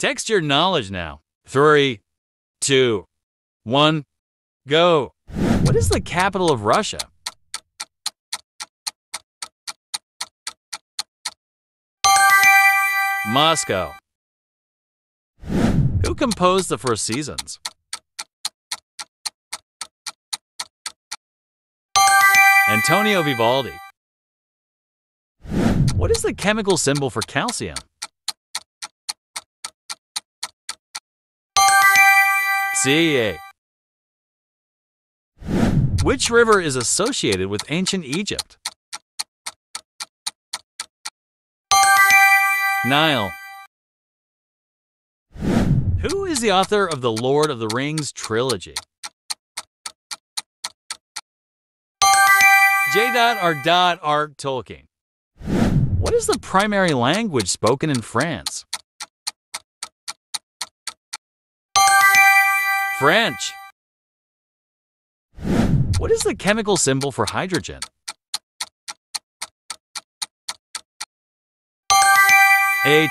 Text your knowledge now. Three, two, one, go. What is the capital of Russia? Moscow. Who composed the Four Seasons? Antonio Vivaldi. What is the chemical symbol for calcium? Which river is associated with ancient Egypt? Nile. Who is the author of the Lord of the Rings trilogy? J.R.R. Tolkien. What is the primary language spoken in France? French. What is the chemical symbol for hydrogen? H.